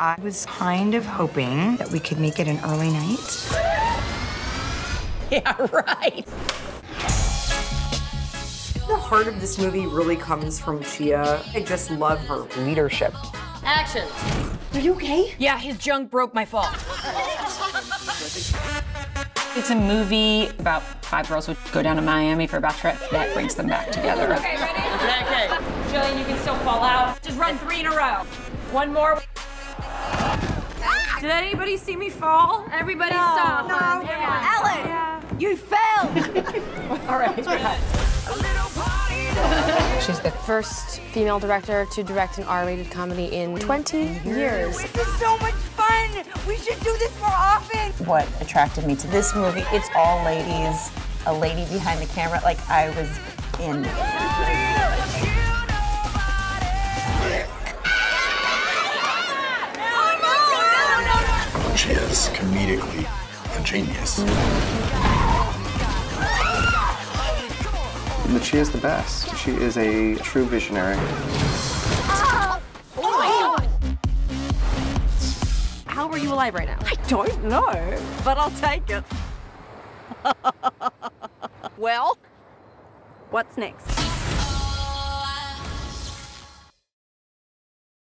I was kind of hoping that we could make it an early night. Yeah, right. The heart of this movie really comes from Chia. I just love her leadership. Action. Are you okay? Yeah, his junk broke my fall. It's a movie about five girls who go down to Miami for a bachelorette that brings them back together. Okay, ready? Okay, okay. Jillian, you can still fall out. Just run three in a row. One more. Did anybody see me fall? Everybody saw. No. Alice, you fell. All right. She's the first female director to direct an R-rated comedy in 20 years. This is so much fun. We should do this more often. What attracted me to this movie, it's all ladies, a lady behind the camera, like I was in. She is comedically a genius. she is the best. She is a true visionary. How are you alive right now? I don't know, but I'll take it. well, what's next?